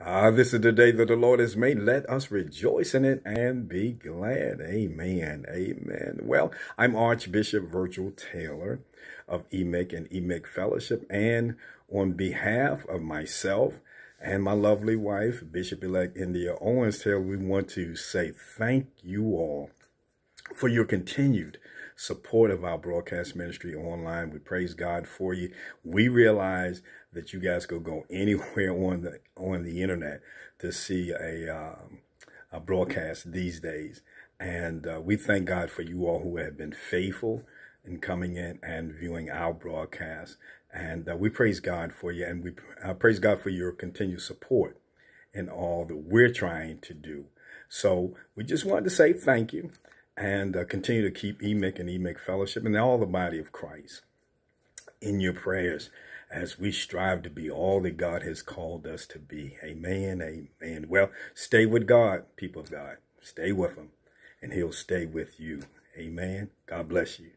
Ah, this is the day that the Lord has made. Let us rejoice in it and be glad. Amen. Amen. Well, I'm Archbishop Virgil Taylor of EMIC and EMIC Fellowship. And on behalf of myself and my lovely wife, Bishop-elect India Owens Taylor, we want to say thank you all for your continued support of our broadcast ministry online. We praise God for you. We realize that you guys could go anywhere on the on the internet to see a, um, a broadcast these days. And uh, we thank God for you all who have been faithful in coming in and viewing our broadcast. And uh, we praise God for you. And we uh, praise God for your continued support in all that we're trying to do. So we just wanted to say thank you and uh, continue to keep EMIC and EMIC Fellowship and all the body of Christ in your prayers as we strive to be all that God has called us to be. Amen. Amen. Well, stay with God, people of God. Stay with him, and he'll stay with you. Amen. God bless you.